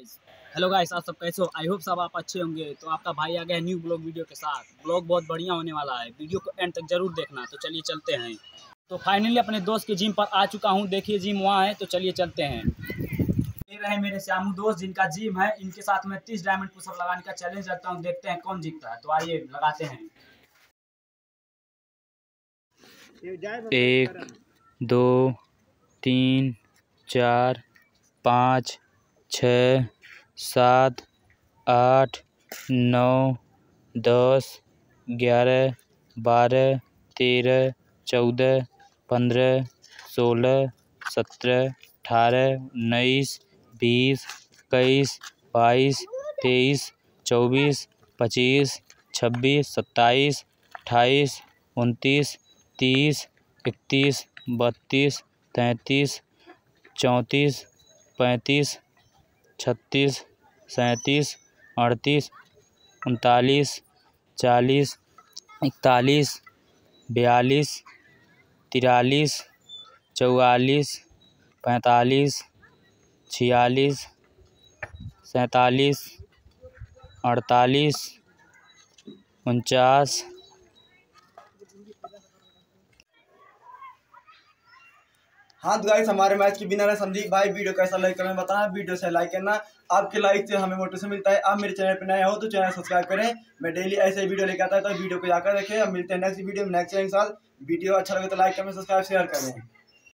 Hello guys आप सब कैसे हो? आई होप सब आप अच्छे होंगे। तो आपका भाई आ गया न्यू ब्लॉग वीडियो के साथ। ब्लॉग बहुत बढ़िया होने वाला है। वीडियो को एंड तक ज़रूर देखना। तो चलिए चलते हैं। तो फाइनली अपने दोस्त के जिम पर आ चुका हूँ। देखिए जिम वहाँ है तो चलिए चलते हैं। ये रहे मेरे श्यामू दोस्त, जिनका जिम है। इनके साथ मैं तीस डायमंड पुशअप लगाने का चैलेंज रखता हूँ। देखते हैं कौन जीतता है। तो आइए, लगाते हैं। एक, दो, तीन, चार, पाँच छ, सात, आठ, नौ, दस, ग्यारह, बारह, तेरह, चौदह, पंद्रह, सोलह, सत्रह, अठारह, उन्नीस, बीस, इक्कीस, बाईस, तेईस, चौबीस, पच्चीस, छब्बीस, सत्ताईस, अट्ठाईस, उनतीस, तीस, इकतीस, बत्तीस, तैंतीस, चौंतीस, पैंतीस छत्तीस सैंतीस अड़तीस उनतालीस चालीस इकतालीस बयालीस तिरालीस चौवालीस पैंतालीस छियालीस सैंतालीस अड़तालीस उनचास हाँ तो गाइस हमारे मैच के बिना संदीप भाई। वीडियो कैसा लाइक करना बताना। वीडियो से लाइक करना। आपके लाइक से हमें मोटिवेशन मिलता है। आप मेरे चैनल पर नए हो तो चैनल सब्सक्राइब करें। मैं डेली ऐसे वीडियो लेकर आता है। तो वीडियो को जाकर देखें। मिलते हैं नेक्स्ट वीडियो में। नेक्स्ट साल वीडियो अच्छा लगे तो लाइक करें सब्सक्राइब शेयर करें।